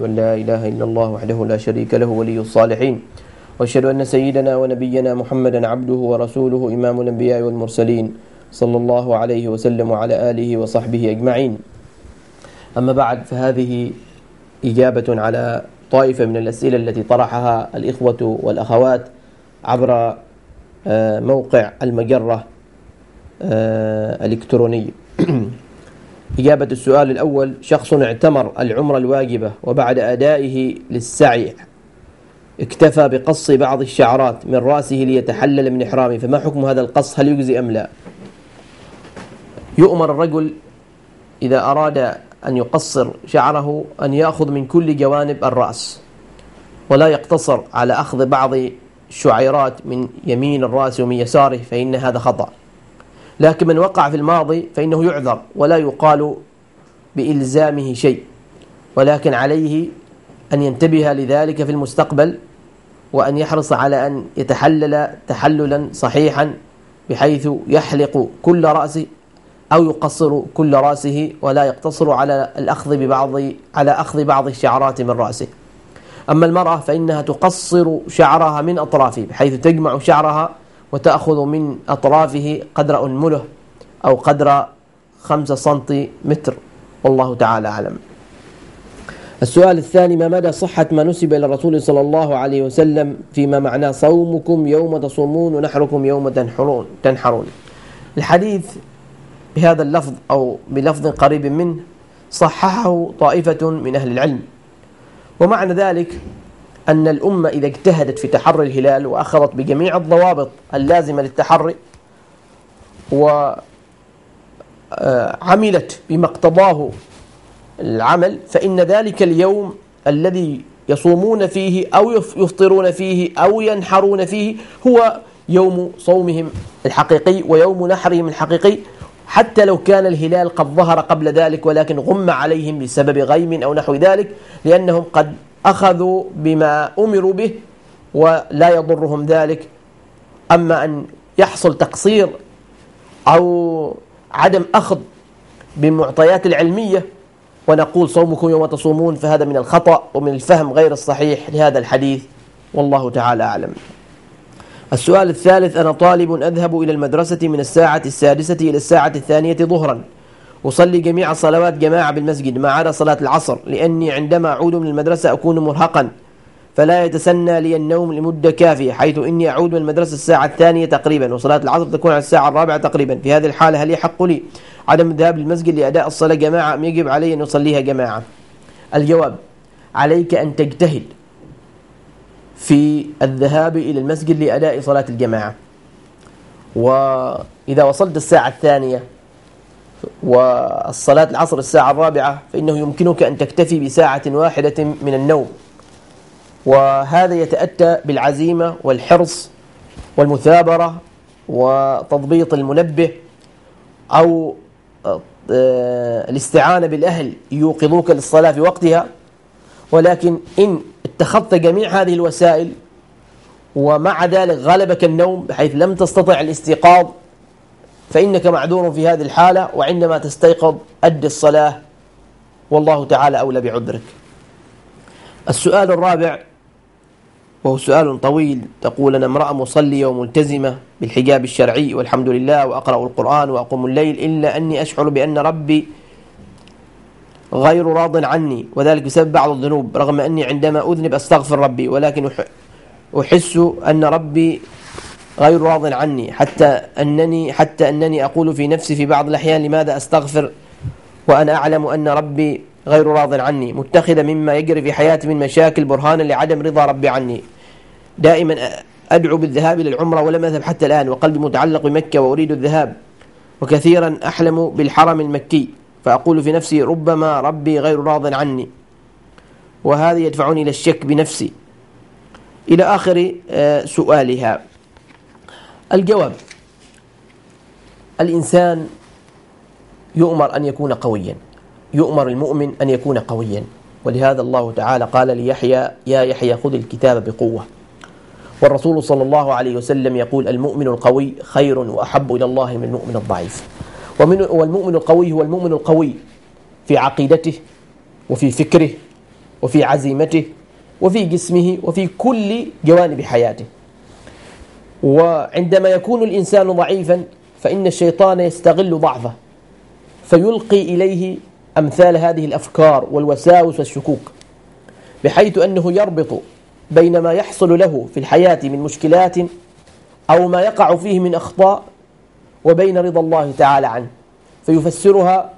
وأن لا إله إلا الله وحده لا شريك له ولي الصالحين. وأشهد أن سيدنا ونبينا محمدا عبده ورسوله إمام الأنبياء والمرسلين صلى الله عليه وسلم وعلى آله وصحبه أجمعين. أما بعد فهذه إجابة على طائفة من الأسئلة التي طرحها الإخوة والأخوات عبر آه، موقع المجرة آه، الإلكتروني. إجابة السؤال الأول شخص اعتمر العمرة الواجبة وبعد أدائه للسعي اكتفى بقص بعض الشعرات من رأسه ليتحلل من إحرامه فما حكم هذا القص؟ هل يجزي أم لا؟ يؤمر الرجل إذا أراد أن يقصر شعره أن يأخذ من كل جوانب الرأس ولا يقتصر على أخذ بعض الشعيرات من يمين الرأس ومن يساره فإن هذا خطأ. لكن من وقع في الماضي فإنه يعذر ولا يقال بإلزامه شيء ولكن عليه أن ينتبه لذلك في المستقبل وأن يحرص على أن يتحلل تحللا صحيحا بحيث يحلق كل رأسه أو يقصر كل رأسه ولا يقتصر على الأخذ ببعض على أخذ بعض الشعرات من رأسه. أما المرأة فإنها تقصر شعرها من أطرافه بحيث تجمع شعرها وتأخذ من أطرافه قدر أنمله أو قدر خمسة سنتيمتر. والله تعالى أعلم. السؤال الثاني ما مدى صحة ما نسب إلى الرسول صلى الله عليه وسلم فيما معناه صومكم يوم تصومون ونحركم يوم تنحرون تنحرون؟ الحديث بهذا اللفظ أو بلفظ قريب منه صححه طائفة من أهل العلم. ومعنى ذلك أن الأمة إذا اجتهدت في تحري الهلال وأخذت بجميع الضوابط اللازمة للتحري وعملت آه، بما اقتضاه العمل فإن ذلك اليوم الذي يصومون فيه أو يفطرون فيه أو ينحرون فيه هو يوم صومهم الحقيقي ويوم نحرهم الحقيقي. حتى لو كان الهلال قد ظهر قبل ذلك ولكن غم عليهم بسبب غيم أو نحو ذلك لأنهم قد أخذوا بما أمروا به ولا يضرهم ذلك. أما أن يحصل تقصير أو عدم أخذ بالمعطيات العلمية ونقول صومكم يوم تصومون فهذا من الخطأ ومن الفهم غير الصحيح لهذا الحديث. والله تعالى أعلم. السؤال الثالث أنا طالب أذهب إلى المدرسة من الساعة السادسة إلى الساعة الثانية ظهرا. أصلي جميع الصلوات جماعة بالمسجد ما عدا صلاة العصر لأني عندما أعود من المدرسة أكون مرهقا فلا يتسنى لي النوم لمدة كافية حيث إني أعود من المدرسة الساعة الثانية تقريبا وصلاة العصر تكون على الساعة الرابعة تقريبا. في هذه الحالة هل يحق لي عدم الذهاب للمسجد لأداء الصلاة جماعة؟ أم يجب علي أن أصليها جماعة؟ الجواب عليك أن تجتهد في الذهاب إلى المسجد لأداء صلاة الجماعة. وإذا وصلت الساعة الثانية والصلاة العصر الساعة الرابعة فإنه يمكنك أن تكتفي بساعة واحدة من النوم. وهذا يتأتى بالعزيمة والحرص والمثابرة وتضبيط المنبه أو آه، الاستعانة بالأهل يوقظوك للصلاة في وقتها. ولكن إن اتخذت جميع هذه الوسائل ومع ذلك غلبك النوم بحيث لم تستطع الاستيقاظ فإنك معذور في هذه الحالة وعندما تستيقظ أد الصلاة والله تعالى أولى بعذرك. السؤال الرابع وهو سؤال طويل تقول أنا امرأة مصلية وملتزمة بالحجاب الشرعي والحمد لله وأقرأ القرآن وأقوم الليل إلا أني أشعر بأن ربي غير راض عني وذلك بسبب بعض الذنوب رغم أني عندما أذنب أستغفر ربي ولكن أحس أن ربي غير راض عني حتى أنني حتى أنني أقول في نفسي في بعض الأحيان لماذا أستغفر وأنا أعلم أن ربي غير راض عني متخذ مما يجري في حياتي من مشاكل برهانا لعدم رضا ربي عني. دائما أدعو بالذهاب إلى العمرة ولم أذهب حتى الآن وقلبي متعلق بمكة وأريد الذهاب وكثيرا أحلم بالحرم المكي فأقول في نفسي ربما ربي غير راض عني. وهذا يدفعني إلى الشك بنفسي. إلى آخر آه، سؤالها. الجواب. الإنسان يؤمر أن يكون قويا. يؤمر المؤمن أن يكون قويا. ولهذا الله تعالى قال ليحيى يا يحيى خذ الكتاب بقوة. والرسول صلى الله عليه وسلم يقول المؤمن القوي خير وأحب إلى الله من المؤمن الضعيف. والمؤمن القوي هو المؤمن القوي في عقيدته وفي فكره وفي عزيمته وفي جسمه وفي كل جوانب حياته. وعندما يكون الإنسان ضعيفا فإن الشيطان يستغل ضعفه فيلقي إليه أمثال هذه الأفكار والوساوس والشكوك بحيث أنه يربط بين ما يحصل له في الحياة من مشكلات أو ما يقع فيه من أخطاء وبين رضا الله تعالى عنه. فيفسرها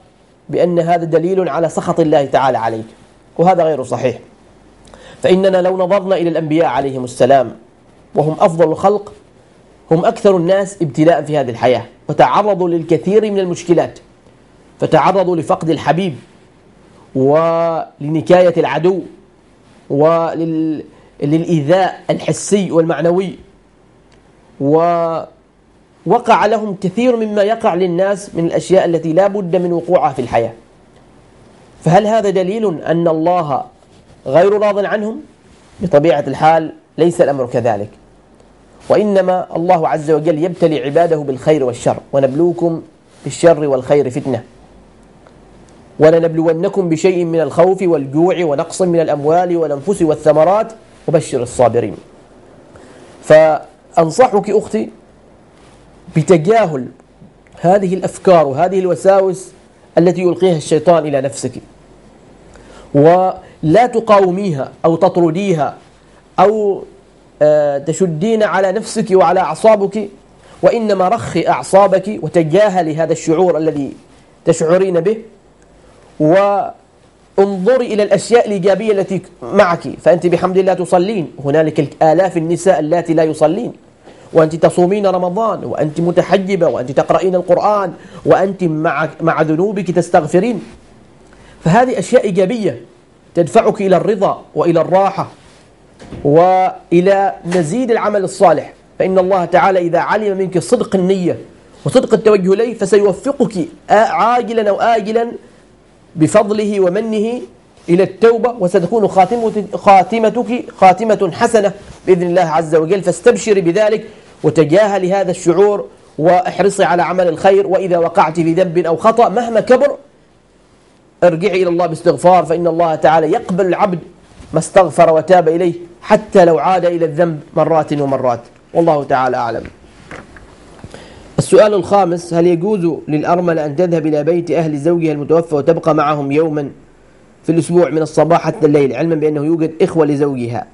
بأن هذا دليل على سخط الله تعالى عليك وهذا غير صحيح. فإننا لو نظرنا إلى الأنبياء عليهم السلام وهم أفضل الخلق هم أكثر الناس ابتلاء في هذه الحياة وتعرضوا للكثير من المشكلات فتعرضوا لفقد الحبيب ولنكاية العدو وللإيذاء الحسي والمعنوي ووقع لهم كثير مما يقع للناس من الأشياء التي لا بد من وقوعها في الحياة. فهل هذا دليل أن الله غير راض عنهم؟ بطبيعة الحال ليس الأمر كذلك. وإنما الله عز وجل يبتلي عباده بالخير والشر ونبلوكم بالشر والخير فتنة. ولنبلونكم بشيء من الخوف والجوع ونقص من الأموال والأنفس والثمرات. وبشر الصابرين. فأنصحك أختي بتجاهل هذه الأفكار وهذه الوساوس التي يلقيها الشيطان إلى نفسك. ولا تقاوميها أو تطرديها أو تشدين على نفسك وعلى أعصابك وإنما رخي أعصابك وتجاهلي هذا الشعور الذي تشعرين به وانظري إلى الأشياء الإيجابية التي معك. فأنت بحمد الله تصلين. هنالك آلاف النساء اللاتي لا يصلين. وأنت تصومين رمضان وأنت متحجبة وأنت تقرأين القرآن وأنت مع, مع ذنوبك تستغفرين. فهذه أشياء إيجابية تدفعك إلى الرضا وإلى الراحة. وإلى مزيد العمل الصالح. فإن الله تعالى إذا علم منك صدق النية وصدق التوجه إليه فسيوفقك عاجلا أو آجلا بفضله ومنه إلى التوبة وستكون خاتمتك خاتمة حسنة بإذن الله عز وجل. فاستبشري بذلك وتجاهلي هذا الشعور واحرصي على عمل الخير. وإذا وقعت في ذنب أو خطأ مهما كبر ارجعي إلى الله باستغفار. فإن الله تعالى يقبل العبد ما استغفر وتاب إليه حتى لو عاد إلى الذنب مرات ومرات. والله تعالى أعلم. السؤال الخامس هل يجوز للأرملة أن تذهب إلى بيت أهل زوجها المتوفى وتبقى معهم يوما في الأسبوع من الصباح حتى الليل علما بأنه يوجد إخوة لزوجها؟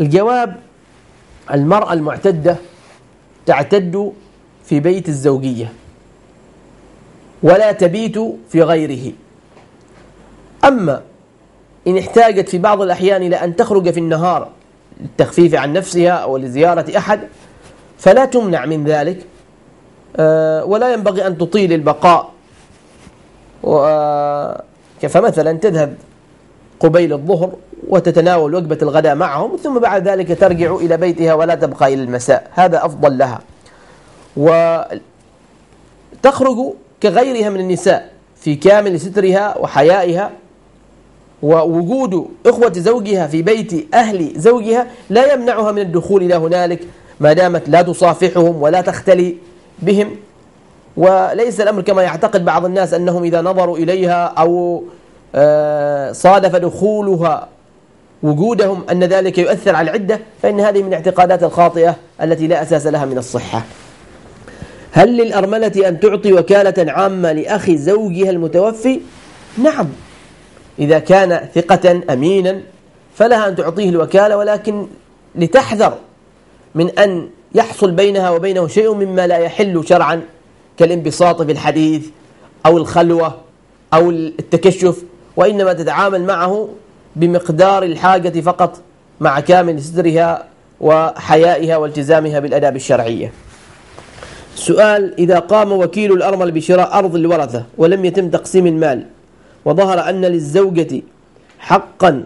الجواب المرأة المعتدة تعتد في بيت الزوجية ولا تبيت في غيره. أما إن احتاجت في بعض الأحيان إلى أن تخرج في النهار للتخفيف عن نفسها أو لزيارة أحد فلا تمنع من ذلك. آه، ولا ينبغي أن تطيل البقاء. آه، فمثلا تذهب قبيل الظهر وتتناول وجبة الغداء معهم ثم بعد ذلك ترجع إلى بيتها ولا تبقى إلى المساء. هذا أفضل لها. وتخرج كغيرها من النساء في كامل سترها وحيائها ووجود إخوة زوجها في بيت أهل زوجها لا يمنعها من الدخول إلى هنالك ما دامت لا تصافحهم ولا تختلي بهم. وليس الأمر كما يعتقد بعض الناس أنهم إذا نظروا إليها أو آه، صادف دخولها وجودهم أن ذلك يؤثر على العدة فإن هذه من الاعتقادات الخاطئة التي لا أساس لها من الصحة. هل للأرملة أن تعطي وكالة عامة لأخي زوجها المتوفي؟ نعم. إذا كان ثقة أمينا فلها أن تعطيه الوكالة ولكن لتحذر من أن يحصل بينها وبينه شيء مما لا يحل شرعا كالانبساط في الحديث أو الخلوة أو التكشف وإنما تتعامل معه بمقدار الحاجة فقط مع كامل سترها وحيائها والتزامها بالأداب الشرعية. سؤال إذا قام وكيل الأرمل بشراء أرض الورثة ولم يتم تقسيم المال وظهر أن للزوجة حقا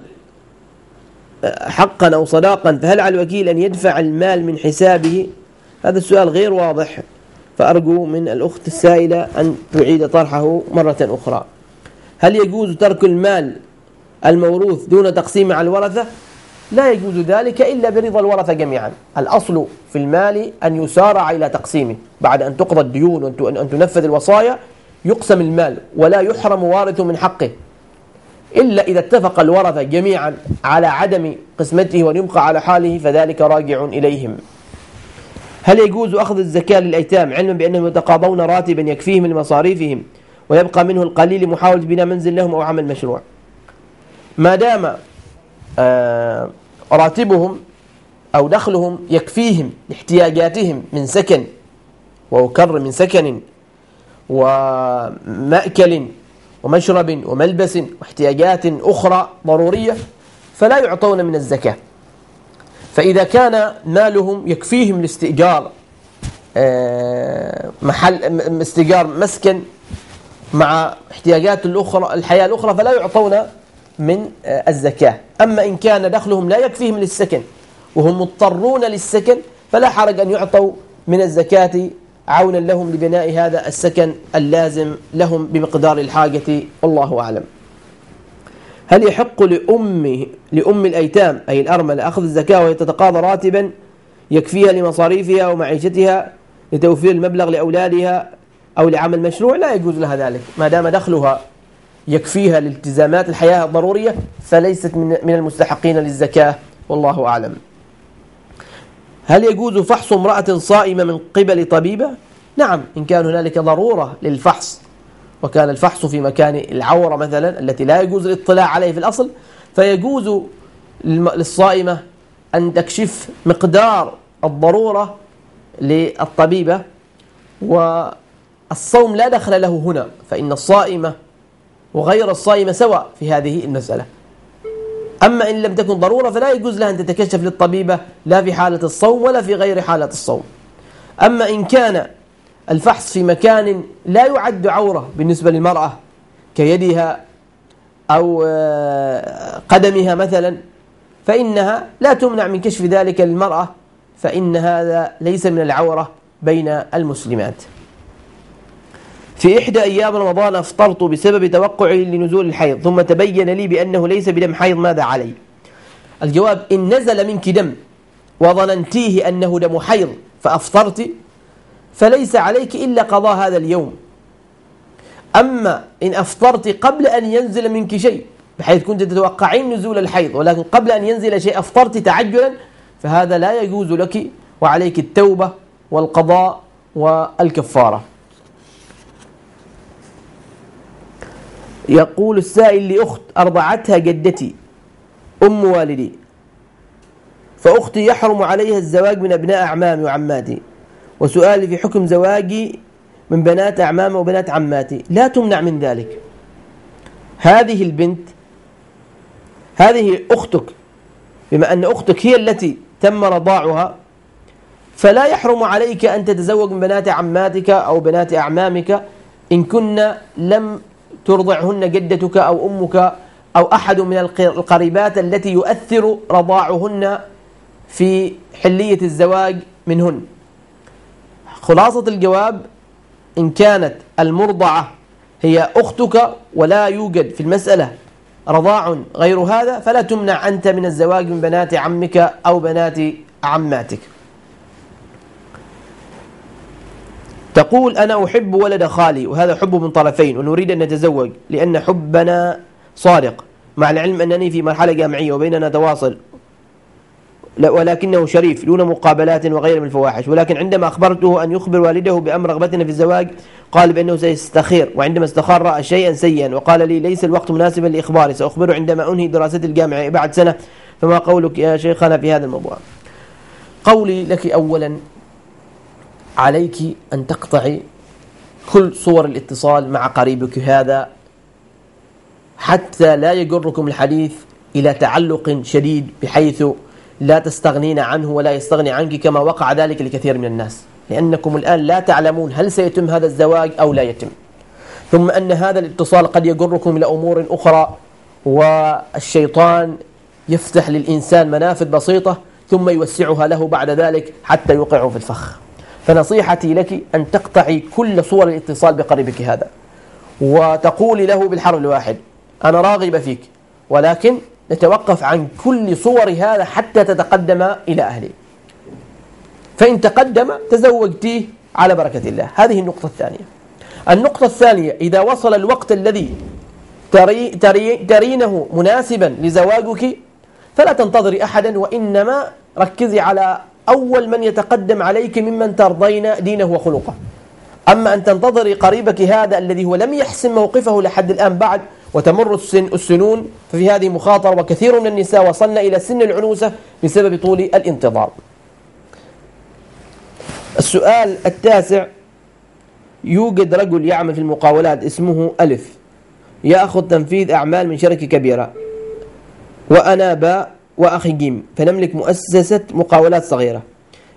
حقا أو صداقا فهل على الوكيل أن يدفع المال من حسابه؟ هذا السؤال غير واضح فأرجو من الأخت السائلة أن تعيد طرحه مرة أخرى. هل يجوز ترك المال الموروث دون تقسيم على الورثة؟ لا يجوز ذلك إلا برضا الورثة جميعا. الأصل في المال أن يسارع إلى تقسيمه بعد أن تقضى الديون وأن تنفذ الوصايا يقسم المال ولا يحرم وارث من حقه. إلا إذا اتفق الورثة جميعا على عدم قسمته ويبقى على حاله فذلك راجع إليهم. هل يجوز أخذ الزكاة للأيتام علما بأنهم يتقاضون راتبا يكفيهم لمصاريفهم ويبقى منه القليل لمحاولة بناء منزل لهم أو عمل مشروع؟ ما دام آه، راتبهم أو دخلهم يكفيهم لاحتياجاتهم من سكن وأكر من سكن ومأكل ومشرب وملبس واحتياجات أخرى ضرورية فلا يعطون من الزكاة. فإذا كان مالهم يكفيهم لاستئجار آه، محل استئجار مسكن مع احتياجات الأخرى الحياة الأخرى فلا يعطون من آه، الزكاة. أما إن كان دخلهم لا يكفيهم للسكن وهم مضطرون للسكن فلا حرج أن يعطوا من الزكاة عونا لهم لبناء هذا السكن اللازم لهم بمقدار الحاجة والله أعلم. هل يحق لأم لأم الأيتام أي الأرملة أخذ الزكاة وهي تتقاضى راتبا يكفيها لمصاريفها ومعيشتها لتوفير المبلغ لأولادها أو لعمل مشروع؟ لا يجوز لها ذلك. ما دام دخلها يكفيها لالتزامات الحياة الضرورية فليست من المستحقين للزكاة والله أعلم. هل يجوز فحص امرأة صائمة من قبل طبيبة؟ نعم إن كان هنالك ضرورة للفحص وكان الفحص في مكان العورة مثلا التي لا يجوز الاطلاع عليه في الأصل فيجوز للصائمة أن تكشف مقدار الضرورة للطبيبة والصوم لا دخل له هنا فإن الصائمة وغير الصائمة سواء في هذه المسألة أما إن لم تكن ضرورة فلا يجوز لها أن تتكشف للطبيبة لا في حالة الصوم ولا في غير حالة الصوم. أما إن كان الفحص في مكان لا يعد عورة بالنسبة للمرأة كيدها أو آه، قدمها مثلا فإنها لا تمنع من كشف ذلك للمرأة فإن هذا ليس من العورة بين المسلمات. في إحدى أيام رمضان أفطرت بسبب توقعي لنزول الحيض ثم تبين لي بأنه ليس بدم حيض ماذا علي؟ الجواب إن نزل منك دم وظننتيه أنه دم حيض فأفطرت فليس عليك إلا قضاء هذا اليوم. أما إن أفطرت قبل أن ينزل منك شيء بحيث كنت تتوقعين نزول الحيض ولكن قبل أن ينزل شيء أفطرت تعجلا فهذا لا يجوز لك وعليك التوبة والقضاء والكفارة. يقول السائل لأخت أرضعتها جدتي أم والدي. فأختي يحرم عليها الزواج من أبناء أعمامي وعماتي. وسؤالي في حكم زواجي من بنات أعمامي وبنات عماتي. لا تمنع من ذلك. هذه البنت هذه أختك بما أن أختك هي التي تم رضاعها فلا يحرم عليك أن تتزوج من بنات عماتك أو بنات أعمامك إن كن لم ترضعهن جدتك أو أمك أو أحد من القريبات التي يؤثر رضاعهن في حلية الزواج منهن. خلاصة الجواب إن كانت المرضعة هي أختك ولا يوجد في المسألة رضاع غير هذا فلا تمنع أنت من الزواج من بنات عمك أو بنات عماتك. تقول أنا أحب ولد خالي وهذا حب من طرفين ونريد أن نتزوج لأن حبنا صادق مع العلم أنني في مرحلة جامعية وبيننا تواصل. ولكنه شريف دون مقابلات وغير من الفواحش. ولكن عندما أخبرته أن يخبر والده بأمر رغبتنا في الزواج قال بأنه سيستخير وعندما استخار رأى شيئا سيئا وقال لي ليس الوقت مناسبا لإخباري سأخبره عندما أنهي دراستي الجامعة بعد سنة. فما قولك يا شيخنا في هذا الموضوع؟ قولي لك أولا عليك أن تقطعي كل صور الاتصال مع قريبك هذا حتى لا يجركم الحديث إلى تعلق شديد بحيث لا تستغنين عنه ولا يستغني عنك كما وقع ذلك لكثير من الناس. لأنكم الآن لا تعلمون هل سيتم هذا الزواج أو لا يتم. ثم أن هذا الاتصال قد يجركم إلى أمور أخرى والشيطان يفتح للإنسان منافذ بسيطة ثم يوسعها له بعد ذلك حتى يوقعه في الفخ. فنصيحتي لك أن تقطعي كل صور الاتصال بقريبك هذا وتقولي له بالحرف الواحد أنا راغبة فيك ولكن نتوقف عن كل صور هذا حتى تتقدم إلى أهله فإن تقدم تزوجتيه على بركة الله. هذه النقطة الثانية. النقطة الثانية إذا وصل الوقت الذي تري تري ترينه مناسبا لزواجك فلا تنتظري أحدا وإنما ركزي على أول من يتقدم عليك ممن ترضين دينه وخلقه. أما أن تنتظري قريبك هذا الذي هو لم يحسم موقفه لحد الآن بعد وتمر السن السنون ففي هذه مخاطرة وكثير من النساء وصلن إلى سن العنوسة بسبب طول الانتظار. السؤال التاسع يوجد رجل يعمل في المقاولات اسمه ألف. يأخذ تنفيذ أعمال من شركة كبيرة. وأنا باء وأخي جيم فنملك مؤسسة مقاولات صغيرة.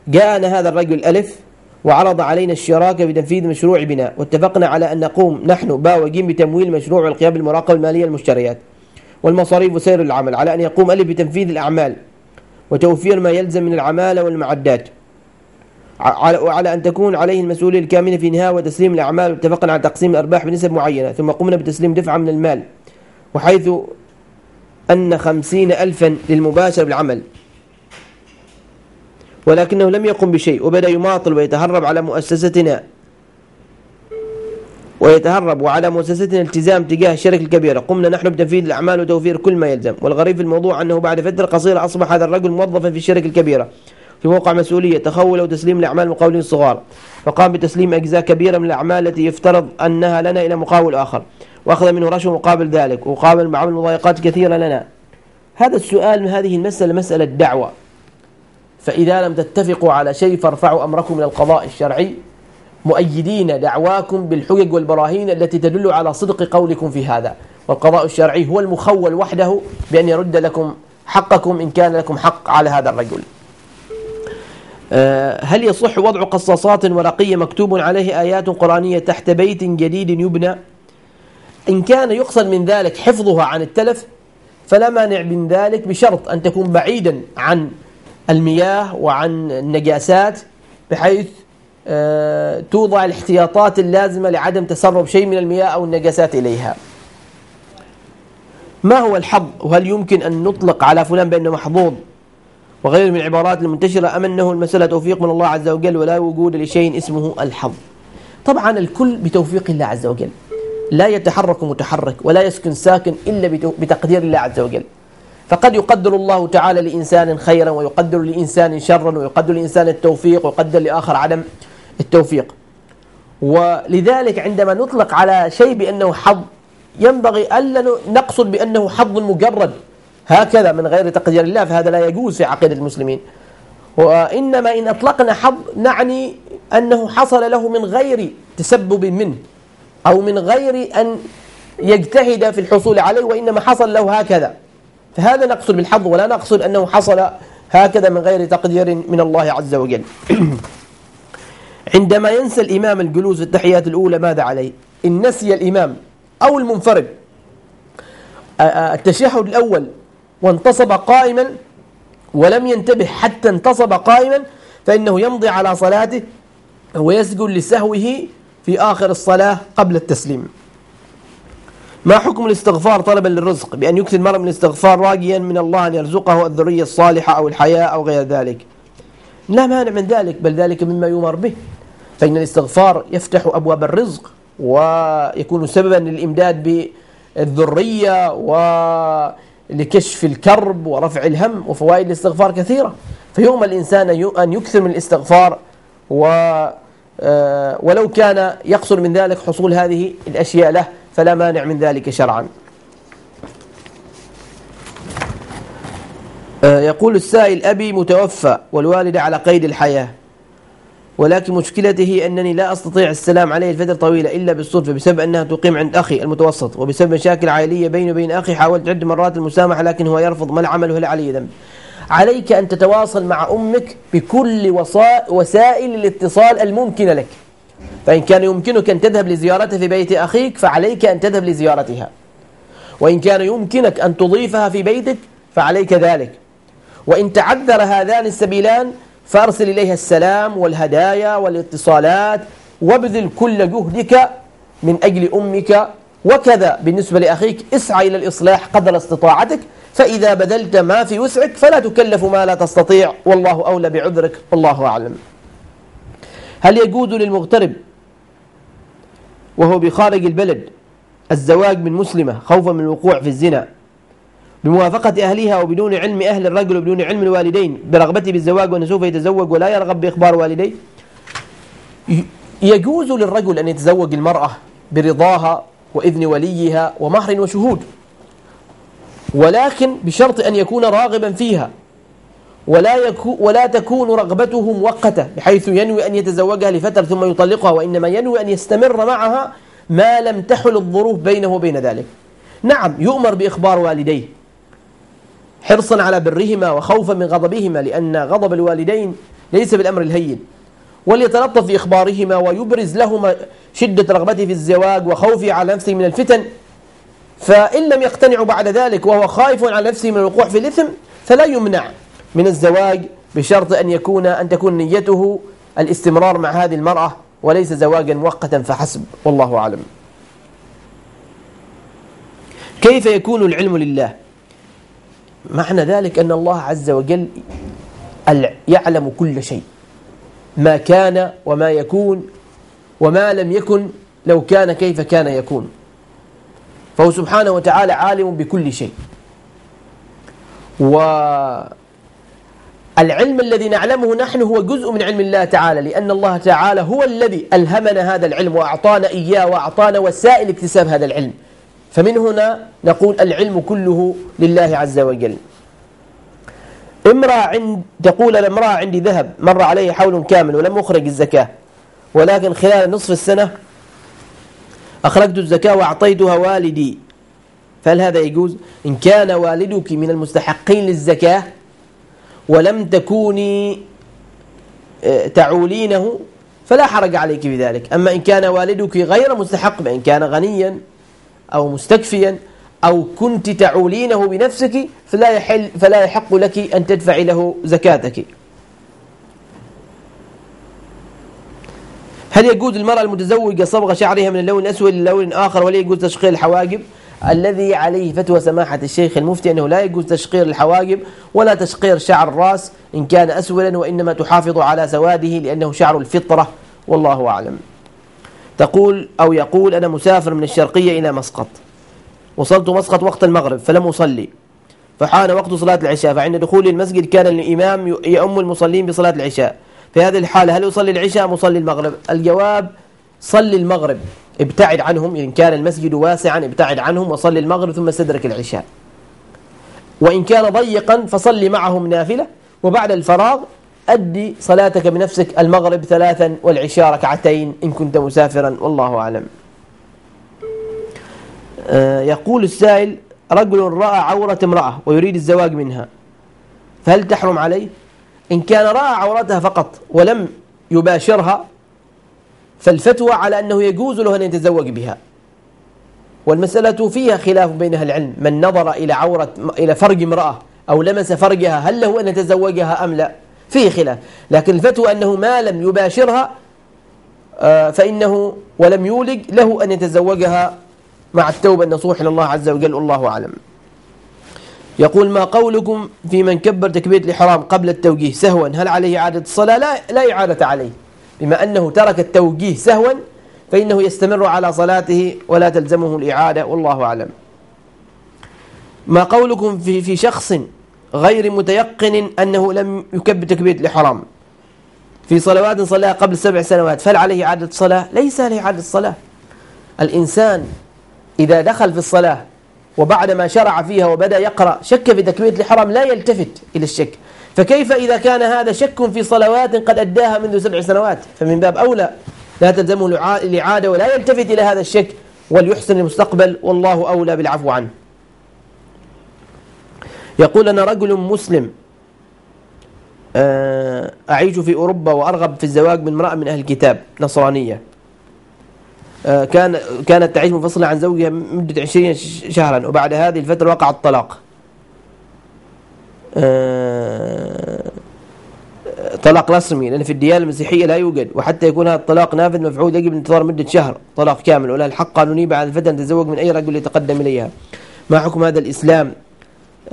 جاءنا هذا الرجل ألف وعرض علينا الشراكة بتنفيذ مشروع بناء واتفقنا على أن نقوم نحن باء وجيم بتمويل مشروع والقيام بالمراقبة المالية للمشتريات والمصاريف وسير العمل على أن يقوم ألف بتنفيذ الأعمال وتوفير ما يلزم من العمالة والمعدات. وعلى أن تكون عليه المسؤولية الكاملة في نهاية وتسليم الأعمال واتفقنا على تقسيم الأرباح بنسب معينة ثم قمنا بتسليم دفعة من المال وحيث أن خمسين ألفا للمباشر بالعمل. ولكنه لم يقم بشيء وبدأ يماطل ويتهرب على مؤسستنا. ويتهرب وعلى مؤسستنا التزام تجاه الشركة الكبيرة. قمنا نحن بتنفيذ الأعمال وتوفير كل ما يلزم. والغريب في الموضوع أنه بعد فترة قصيرة أصبح هذا الرجل موظفا في الشركة الكبيرة. في موقع مسؤولية تخول وتسليم الأعمال المقاولين الصغار. فقام بتسليم أجزاء كبيرة من الأعمال التي يفترض أنها لنا إلى مقاول آخر. وأخذ منه رشوة مقابل ذلك وقابل معه مضايقات كثيرة لنا. هذا السؤال من هذه المسألة مسألة دعوة فإذا لم تتفقوا على شيء فارفعوا أمركم إلى القضاء الشرعي مؤيدين دعواكم بالحجج والبراهين التي تدل على صدق قولكم في هذا. والقضاء الشرعي هو المخول وحده بأن يرد لكم حقكم إن كان لكم حق على هذا الرجل. آه، هل يصح وضع قصاصات ورقية مكتوب عليه آيات قرآنية تحت بيت جديد يبنى؟ إن كان يقصد من ذلك حفظها عن التلف فلا مانع من ذلك بشرط أن تكون بعيدا عن المياه وعن النجاسات بحيث آه، توضع الاحتياطات اللازمة لعدم تسرب شيء من المياه أو النجاسات إليها. ما هو الحظ؟ وهل يمكن أن نطلق على فلان بأنه محظوظ؟ وغير من العبارات المنتشرة أم أنه المسألة توفيق من الله عز وجل ولا وجود لشيء اسمه الحظ؟ طبعا الكل بتوفيق الله عز وجل. لا يتحرك متحرك ولا يسكن ساكن إلا بتقدير الله عز وجل. فقد يقدر الله تعالى لإنسان خيرا ويقدر لإنسان شرا ويقدر لإنسان التوفيق ويقدر لآخر عدم التوفيق. ولذلك عندما نطلق على شيء بأنه حظ ينبغي ألا نقصد بأنه حظ مجرد. هكذا من غير تقدير الله فهذا لا يجوز في عقيدة المسلمين. وإنما إن أطلقنا حظ نعني أنه حصل له من غير تسبب منه. أو من غير أن يجتهد في الحصول عليه وإنما حصل له هكذا. فهذا نقصد بالحظ ولا نقصد أنه حصل هكذا من غير تقدير من الله عز وجل. عندما ينسى الإمام الجلوس في التحيات الأولى ماذا عليه؟ إن نسي الإمام أو المنفرد التشهد الأول وانتصب قائما ولم ينتبه حتى انتصب قائما فإنه يمضي على صلاته ويسجد لسهوه في آخر الصلاة قبل التسليم. ما حكم الاستغفار طلبا للرزق؟ بأن يكثر المرء من الاستغفار راجيا من الله أن يرزقه الذرية الصالحة أو الحياة أو غير ذلك. لا مانع من ذلك بل ذلك مما يؤمر به. فإن الاستغفار يفتح أبواب الرزق ويكون سببا للإمداد بالذرية ولكشف الكرب ورفع الهم وفوائد الاستغفار كثيرة. فيؤمر الإنسان أن يكثر من الاستغفار و ولو كان يقصر من ذلك حصول هذه الأشياء له فلا مانع من ذلك شرعا. آه، يقول السائل أبي متوفى والوالدة على قيد الحياة ولكن مشكلته أنني لا أستطيع السلام عليه لفترة طويلة إلا بالصدفة بسبب أنها تقيم عند أخي المتوسط وبسبب مشاكل عائلية بيني وبين أخي حاولت عدة مرات المسامحة لكن هو يرفض ما العمل وهل علي ذنب. عليك أن تتواصل مع أمك بكل وسائل الاتصال الممكنة لك. فإن كان يمكنك أن تذهب لزيارتها في بيت أخيك فعليك أن تذهب لزيارتها. وإن كان يمكنك أن تضيفها في بيتك فعليك ذلك. وإن تعذر هذان السبيلان فأرسل إليها السلام والهدايا والاتصالات وابذل كل جهدك من أجل أمك. وكذا بالنسبة لأخيك اسعى إلى الإصلاح قدر استطاعتك. فإذا بذلت ما في وسعك فلا تكلف ما لا تستطيع. والله أولى بعذرك. والله أعلم. هل يجوز للمغترب وهو بخارج البلد الزواج من مسلمة خوفا من الوقوع في الزنا بموافقة أهلها وبدون علم أهل الرجل وبدون علم الوالدين برغبته بالزواج وأنه سوف يتزوج ولا يرغب بإخبار والديه؟ يجوز للرجل أن يتزوج المرأة برضاها وإذن وليها ومهر وشهود. ولكن بشرط أن يكون راغبا فيها. ولا, يكو ولا تكون رغبته مؤقتة بحيث ينوي أن يتزوجها لفترة ثم يطلقها وإنما ينوي أن يستمر معها ما لم تحل الظروف بينه وبين ذلك. نعم يؤمر بإخبار والديه. حرصا على برهما وخوفا من غضبهما لأن غضب الوالدين ليس بالأمر الهين. وليتلطف في إخبارهما ويبرز لهما شدة رغبته في الزواج وخوفه على نفسه من الفتن. فإن لم يقتنعوا بعد ذلك وهو خائف على نفسه من الوقوع في الإثم فلا يمنع من الزواج بشرط أن يكون أن تكون نيته الاستمرار مع هذه المرأة وليس زواجا مؤقتا فحسب والله أعلم. كيف يكون العلم لله؟ معنى ذلك أن الله عز وجل يعلم كل شيء ما كان وما يكون وما لم يكن لو كان كيف كان يكون. فهو سبحانه وتعالى عالم بكل شيء. والعلم الذي نعلمه نحن هو جزء من علم الله تعالى لأن الله تعالى هو الذي ألهمنا هذا العلم وأعطانا إياه وأعطانا وسائل اكتساب هذا العلم. فمن هنا نقول العلم كله لله عز وجل. امرأة عند تقول الامرأة عندي ذهب مر عليه حول كامل ولم أخرج الزكاة ولكن خلال نصف السنة أخرجت الزكاة وأعطيتها والدي. فهل هذا يجوز؟ إن كان والدك من المستحقين للزكاة ولم تكوني آه، تعولينه فلا حرج عليك في ذلك أما إن كان والدك غير مستحق بأن كان غنيا أو مستكفيا أو كنت تعولينه بنفسك فلا يحل فلا يحق لك أن تدفعي له زكاتك. هل يجوز المرأة المتزوجة صبغ شعرها من اللون الأسود للون آخر ولا يجوز تشقير الحواجب؟ الذي عليه فتوى سماحة الشيخ المفتي أنه لا يجوز تشقير الحواجب ولا تشقير شعر الرأس إن كان أسودا وإنما تحافظ على سواده لأنه شعر الفطرة والله أعلم. تقول أو يقول أنا مسافر من الشرقية إلى مسقط. وصلت مسقط وقت المغرب فلم أصلي. فحان وقت صلاة العشاء فعند دخولي المسجد كان الإمام يؤم المصلين بصلاة العشاء. في هذه الحالة هل يصلي العشاء أم يصلي المغرب؟ الجواب صلي المغرب. ابتعد عنهم إن كان المسجد واسعا ابتعد عنهم وصلي المغرب ثم استدرك العشاء. وإن كان ضيقا فصلي معهم نافلة وبعد الفراغ أدي صلاتك بنفسك المغرب ثلاثا والعشاء ركعتين إن كنت مسافرا والله أعلم. آه، يقول السائل رجل رأى عورة امرأة ويريد الزواج منها فهل تحرم عليه؟ إن كان رأى عورتها فقط ولم يباشرها فالفتوى على أنه يجوز له أن يتزوج بها. والمسألة فيها خلاف بين أهل العلم من نظر إلى عورة إلى فرج امرأة أو لمس فرجها هل له أن يتزوجها أم لا؟ فيه خلاف. لكن الفتوى أنه ما لم يباشرها آه، فإنه ولم يولج له أن يتزوجها مع التوبة النصوح إلى الله عز وجل والله أعلم. يقول ما قولكم في من كبر تكبيرة الإحرام قبل التوجيه سهوا؟ هل عليه إعادة الصلاة؟ لا, لا إعادة عليه. بما أنه ترك التوجيه سهوا فإنه يستمر على صلاته ولا تلزمه الإعادة والله أعلم. ما قولكم في, في شخص غير متيقن أنه لم يكبر تكبيرة الإحرام؟ في صلوات صلاة قبل سبع سنوات فهل عليه إعادة الصلاة؟ ليس عليه إعادة الصلاة. الإنسان إذا دخل في الصلاة وبعد ما شرع فيها وبدأ يقرأ شك في تكبيرة الحرام لا يلتفت إلى الشك. فكيف إذا كان هذا شك في صلوات قد أداها منذ سبع سنوات؟ فمن باب أولى لا تلزمه الإعادة ولا يلتفت إلى هذا الشك وليحسن المستقبل والله أولى بالعفو عنه. يقول أنا رجل مسلم آه، أعيش في أوروبا وأرغب في الزواج من امرأة من أهل الكتاب نصرانية. كان كانت تعيش منفصلة عن زوجها مدة عشرين شهرا وبعد هذه الفترة وقع الطلاق. آه، طلاق رسمي لأن في الديانة المسيحية لا يوجد وحتى يكون هذا الطلاق نافذ مفعول يجب انتظار مدة شهر طلاق كامل ولا الحق قانوني بعد الفترة أن تتزوج من أي رجل يتقدم إليها. ما حكم هذا الإسلام؟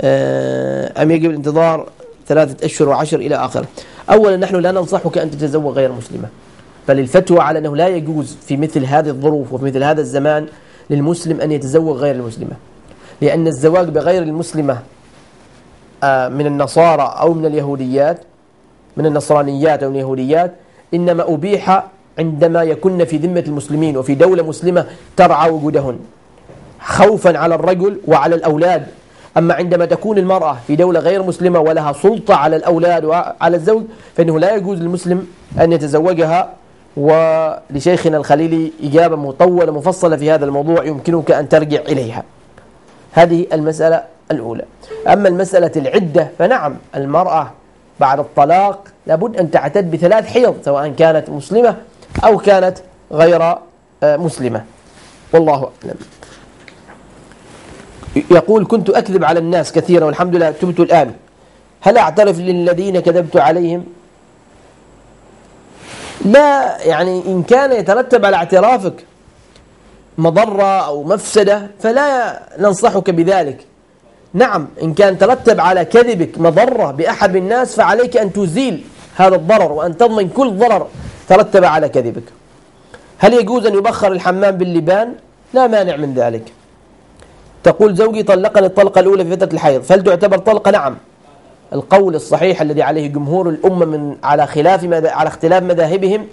آه، أم يجب الانتظار ثلاثة أشهر وعشر إلى آخره أولا نحن لا ننصحك أن تتزوج غير مسلمة. بل الفتوى على أنه لا يجوز في مثل هذه الظروف وفي مثل هذا الزمان للمسلم أن يتزوج غير المسلمة. لأن الزواج بغير المسلمة آه، من النصارى أو من اليهوديات من النصرانيات أو اليهوديات إنما أبيح عندما يكن في ذمة المسلمين وفي دولة مسلمة ترعى وجودهن. خوفا على الرجل وعلى الأولاد. أما عندما تكون المرأة في دولة غير مسلمة ولها سلطة على الأولاد وعلى الزوج فإنه لا يجوز للمسلم أن يتزوجها ولشيخنا الخليلي إجابة مطولة مفصلة في هذا الموضوع يمكنك أن ترجع إليها. هذه المسألة الأولى. أما المسألة العدة فنعم المرأة بعد الطلاق لابد أن تعتد بثلاث حيض سواء كانت مسلمة أو كانت غير آه، مسلمة. والله أعلم. يقول كنت أكذب على الناس كثيرا والحمد لله تبت الآن. هل أعترف للذين كذبت عليهم لا يعني إن كان يترتب على اعترافك مضرة أو مفسدة فلا ننصحك بذلك. نعم إن كان ترتب على كذبك مضرة بأحد الناس فعليك أن تزيل هذا الضرر وأن تضمن كل ضرر ترتب على كذبك. هل يجوز أن يبخر الحمام باللبان؟ لا مانع من ذلك. تقول زوجي طلقني الطلقة الأولى في فترة الحيض فهل تعتبر طلقة؟ نعم. القول الصحيح الذي عليه جمهور الأمة من على خلاف على اختلاف مذاهبهم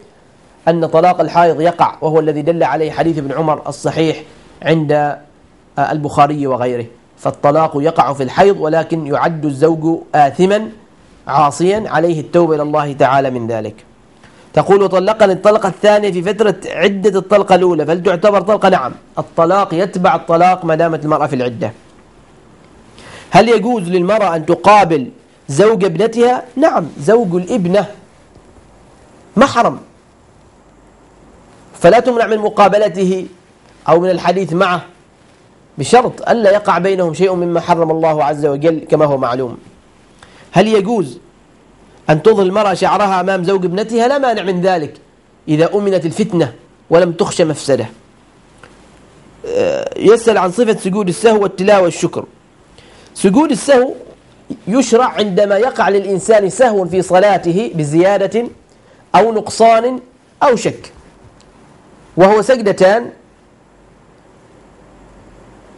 أن طلاق الحائض يقع وهو الذي دل عليه حديث ابن عمر الصحيح عند البخاري وغيره. فالطلاق يقع في الحيض ولكن يعد الزوج آثما عاصيا عليه التوبة إلى الله تعالى من ذلك. تقول طلقني الطلقة الثانية في فترة عدة الطلقة الأولى فهل تعتبر طلقة؟ نعم. الطلاق يتبع الطلاق ما دامت المرأة في العدة. هل يجوز للمرأة أن تقابل زوج ابنتها؟ نعم زوج الابنة. محرم فلا تمنع من مقابلته أو من الحديث معه بشرط ألا يقع بينهم شيء مما حرم الله عز وجل كما هو معلوم. هل يجوز أن تظهر المرأة شعرها أمام زوج ابنتها؟ لا مانع من ذلك إذا أمنت الفتنة ولم تخشى مفسدة. آه، يسأل عن صفة سجود السهو والتلاوة والشكر. سجود السهو يشرع عندما يقع للإنسان سهو في صلاته بزيادة أو نقصان أو شك. وهو سجدتان.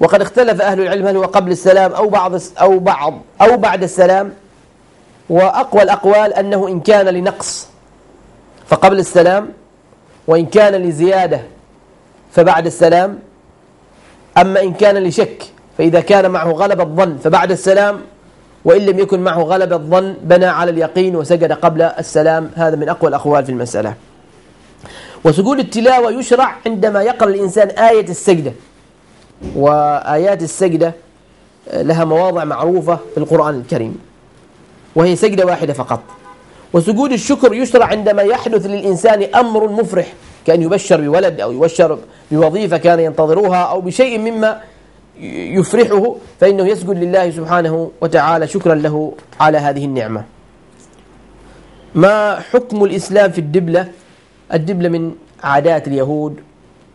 وقد اختلف أهل العلم هل هو قبل السلام أو بعض أو بعض أو بعد السلام. وأقوى الأقوال أنه إن كان لنقص فقبل السلام وإن كان لزيادة فبعد السلام. أما إن كان لشك فإذا كان معه غلب الظن فبعد السلام وإن لم يكن معه غلب الظن بنى على اليقين وسجد قبل السلام. هذا من أقوى الأقوال في المسألة. وسجود التلاوة يشرع عندما يقرأ الإنسان آية السجدة. وآيات السجدة لها مواضع معروفة في القرآن الكريم. وهي سجدة واحدة فقط. وسجود الشكر يشرع عندما يحدث للإنسان أمر مفرح كأن يبشر بولد أو يبشر بوظيفة كان ينتظرها أو بشيء مما يفرحه فإنه يسجد لله سبحانه وتعالى شكرا له على هذه النعمة. ما حكم الإسلام في الدبلة؟ الدبلة من عادات اليهود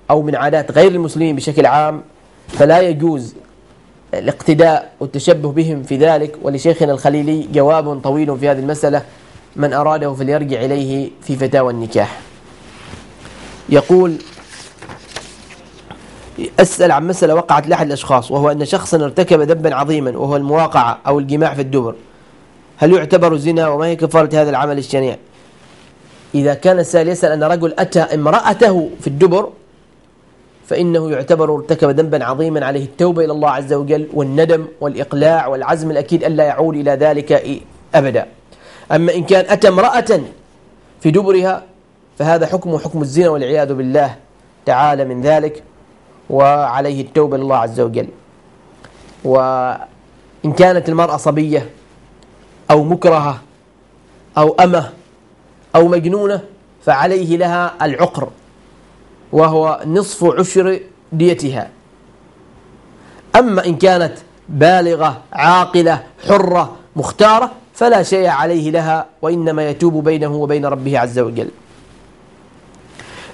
أو من عادات غير المسلمين بشكل عام فلا يجوز الاقتداء والتشبه بهم في ذلك. ولشيخنا الخليلي جواب طويل في هذه المسألة من أراده فليرجع إليه في فتاوى النكاح. يقول أسأل عن مسألة وقعت لأحد الأشخاص وهو أن شخصا ارتكب ذنبا عظيما وهو المواقعة أو الجماع في الدبر. هل يعتبر زنا وما هي كفارة هذا العمل الشنيع؟ إذا كان السائل يسأل أن رجل أتى امرأته في الدبر فإنه يعتبر ارتكب ذنبا عظيما عليه التوبة إلى الله عز وجل والندم والإقلاع والعزم الأكيد ألا يعود إلى ذلك أبدا. أما إن كان أتى امرأة في دبرها فهذا حكم حكم الزنا والعياذ بالله. تعالى من ذلك. وعليه التوبة لله عز وجل. وإن كانت المرأة صبية أو مكرهة أو أمة أو مجنونة فعليه لها العقر وهو نصف عشر ديتها. أما إن كانت بالغة عاقلة حرة مختارة فلا شيء عليه لها وإنما يتوب بينه وبين ربه عز وجل.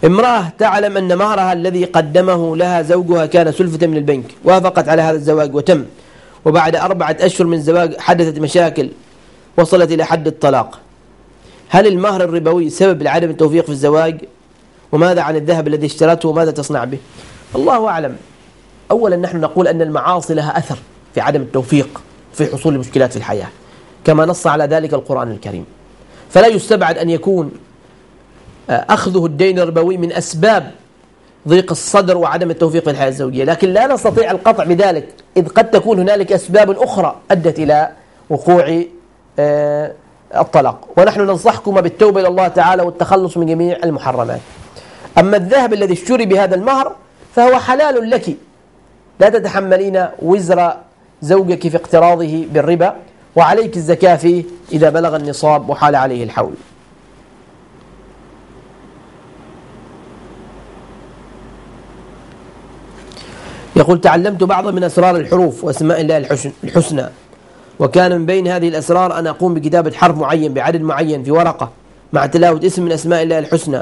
امرأة تعلم أن مهرها الذي قدمه لها زوجها كان سلفة من البنك وافقت على هذا الزواج وتم. وبعد أربعة أشهر من الزواج حدثت مشاكل وصلت إلى حد الطلاق. هل المهر الربوي سبب لعدم التوفيق في الزواج؟ وماذا عن الذهب الذي اشترته؟ وماذا تصنع به؟ الله أعلم. أولا نحن نقول أن المعاصي لها أثر في عدم التوفيق في حصول المشكلات في الحياة كما نص على ذلك القرآن الكريم. فلا يستبعد أن يكون أخذه الدين الربوي من أسباب ضيق الصدر وعدم التوفيق في الحياة الزوجية. لكن لا نستطيع القطع بذلك. إذ قد تكون هنالك أسباب أخرى أدت إلى وقوع آه، الطلاق. ونحن ننصحكم بالتوبة إلى الله تعالى والتخلص من جميع المحرمات. أما الذهب الذي اشتري بهذا المهر فهو حلال لك. لا تتحملين وزر زوجك في اقتراضه بالربا وعليك الزكاة فيه إذا بلغ النصاب وحال عليه الحول. يقول تعلمت بعضا من أسرار الحروف وأسماء الله الحسنى. وكان من بين هذه الأسرار أن أقوم بكتابة حرف معين بعدد معين في ورقة مع تلاوة اسم من أسماء الله الحسنى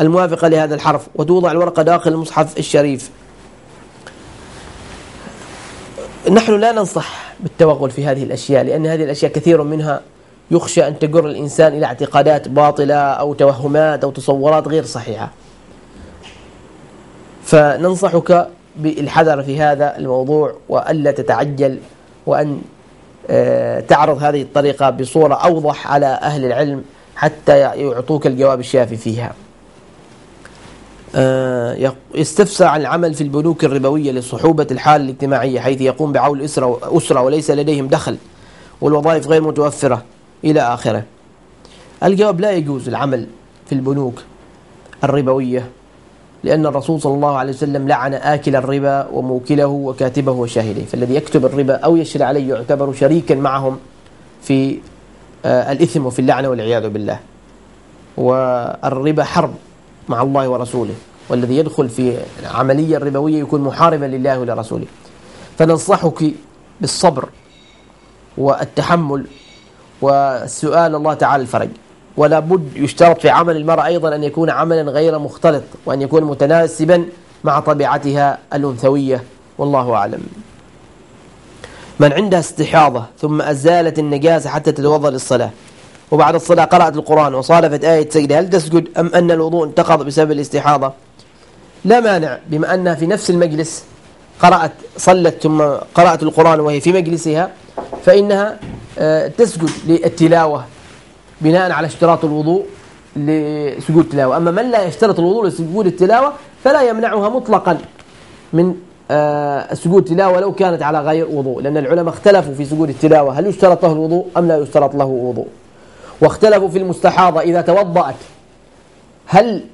الموافقة لهذا الحرف وتوضع الورقة داخل المصحف الشريف. نحن لا ننصح بالتوغل في هذه الأشياء لأن هذه الأشياء كثير منها يخشى أن تجر الإنسان إلى اعتقادات باطلة أو توهمات أو تصورات غير صحيحة. فننصحك بالحذر في هذا الموضوع وألا تتعجل وأن آه، تعرض هذه الطريقة بصورة أوضح على أهل العلم حتى يعطوك الجواب الشافي فيها. آه، يستفسر عن العمل في البنوك الربوية لصحوبة الحالة الاجتماعية حيث يقوم بعول أسرة, أسرة وليس لديهم دخل والوظائف غير متوفرة إلى آخره. الجواب لا يجوز العمل في البنوك الربوية لأن الرسول صلى الله عليه وسلم لعن آكل الربا وموكله وكاتبه وشاهديه فالذي يكتب الربا أو يشري عليه يعتبر شريكا معهم في آه، الإثم وفي اللعنة والعياذ بالله. والربا حرب مع الله ورسوله والذي يدخل في العملية الربوية يكون محاربا لله ولرسوله. فننصحك بالصبر والتحمل والسؤال الله تعالى الفرج. ولا بد يشترط في عمل المرأة أيضا أن يكون عملا غير مختلط وأن يكون متناسبا مع طبيعتها الأنثوية. والله أعلم. من عندها استحاضة ثم أزالت النجاسة حتى تتوضأ للصلاة. وبعد الصلاة قرأت القرآن وصالفت آية سجدة. هل تسجد أم أن الوضوء انتقض بسبب الاستحاضة؟ لا مانع بما أنها في نفس المجلس. قرأت صلت ثم قرأت القرآن وهي في مجلسها فإنها آه، تسجد للتلاوة. بناء على اشتراط الوضوء لسجود التلاوة أما من لا يشترط الوضوء لسجود التلاوة فلا يمنعها مطلقا من آه، سجود التلاوة لو كانت على غير وضوء. لأن العلماء اختلفوا في سجود التلاوة هل يشترط له الوضوء أم لا يشترط له وضوء. واختلفوا في المستحاضة إذا توضأت هل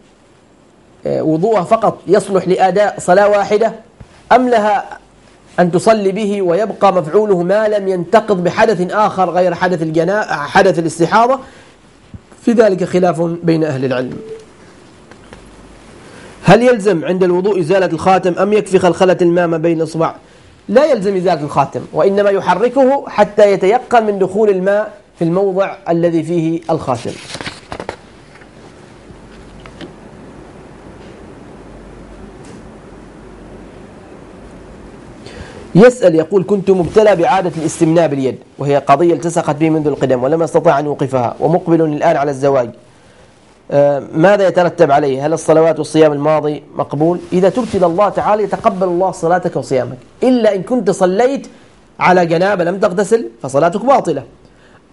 آه، وضوءها فقط يصلح لأداء صلاة واحدة أم لها أن تصلي به ويبقى مفعوله ما لم ينتقض بحدث آخر غير حدث الجناء حدث الاستحاضة. في ذلك خلاف بين أهل العلم. هل يلزم عند الوضوء إزالة الخاتم أم يكفي خلخلة الماء ما بين الإصبع لا يلزم إزالة الخاتم وإنما يحركه حتى يتيقن من دخول الماء في الموضع الذي فيه الخاتم. يسأل يقول كنت مبتلى بعادة الاستمناء باليد وهي قضية التصقت بي منذ القدم ولم أستطع أن أوقفها ومقبل الآن على الزواج. آه، ماذا يترتب عليه؟ هل الصلوات والصيام الماضي مقبول؟ إذا تبت إلى الله تعالى يتقبل الله صلاتك وصيامك. إلا إن كنت صليت على جنابة لم تغتسل فصلاتك باطلة.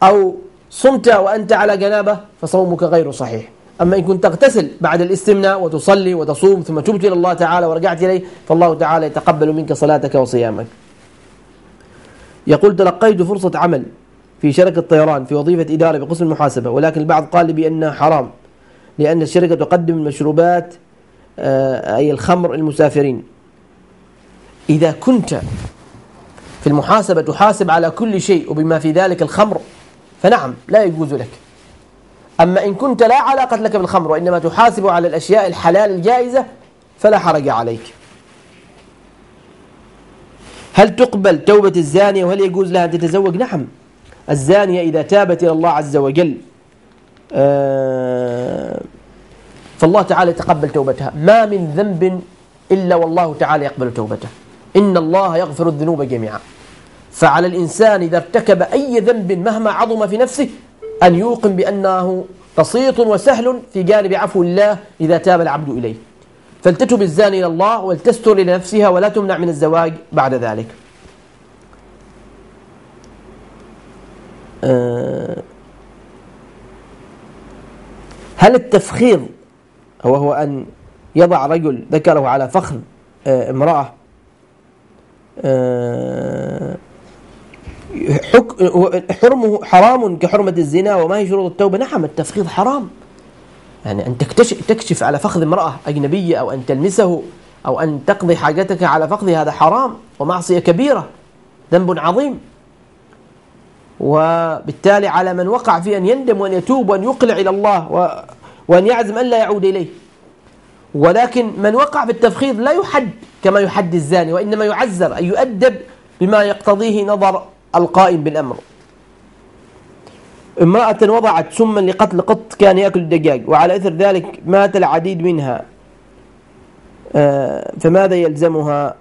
أو صمت وأنت على جنابة فصومك غير صحيح. أما إن كنت تغتسل بعد الاستمناء وتصلي وتصوم ثم تبت إلى الله تعالى ورجعت إليه فالله تعالى يتقبل منك صلاتك وصيامك. يقول تلقيت فرصة عمل في شركة طيران في وظيفة إدارة بقسم المحاسبة ولكن البعض قال لي بأنها حرام لأن الشركة تقدم المشروبات آه، أي الخمر المسافرين إذا كنت في المحاسبة تحاسب على كل شيء وبما في ذلك الخمر فنعم لا يجوز لك. أما إن كنت لا علاقة لك بالخمر وإنما تحاسب على الأشياء الحلال الجائزة فلا حرج عليك. هل تقبل توبة الزانية وهل يجوز لها أن تتزوج؟ نعم. الزانية إذا تابت إلى الله عز وجل آه، فالله تعالى يتقبل توبتها. ما من ذنب إلا والله تعالى يقبل توبته. إن الله يغفر الذنوب جميعا. فعلى الإنسان إذا ارتكب أي ذنب مهما عظم في نفسه أن يوقن بأنه بسيط وسهل في جانب عفو الله إذا تاب العبد إليه. فلتتب الزاني إلى الله ولتستر لنفسها ولا تمنع من الزواج بعد ذلك. آه، هل التفخيض وهو أن يضع رجل ذكره على فخذ آه، امرأة آه، حرمه حرام كحرمة الزنا وما هي شروط التوبة. نعم التفخيض حرام. يعني أن تكشف على فخذ امرأة أجنبية أو أن تلمسه أو أن تقضي حاجتك على فخذه هذا حرام ومعصية كبيرة ذنب عظيم. وبالتالي على من وقع في أن يندم وأن يتوب وأن يقلع إلى الله وأن يعزم أن لا يعود إليه. ولكن من وقع في التفخيض لا يحد كما يحد الزاني وإنما يعزر أن يؤدب بما يقتضيه نظر القائم بالأمر. امرأة وضعت سما لقتل قط كان يأكل الدجاج وعلى إثر ذلك مات العديد منها. آه، فماذا يلزمها؟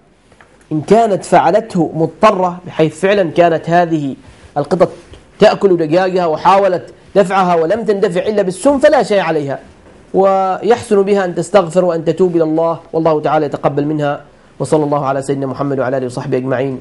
إن كانت فعلته مضطرة بحيث فعلا كانت هذه القطط تأكل دجاجها وحاولت دفعها ولم تندفع إلا بالسم فلا شيء عليها. ويحسن بها أن تستغفر وأن تتوب إلى الله والله تعالى يتقبل منها. وصلى الله على سيدنا محمد وعلى آله وصحبه أجمعين.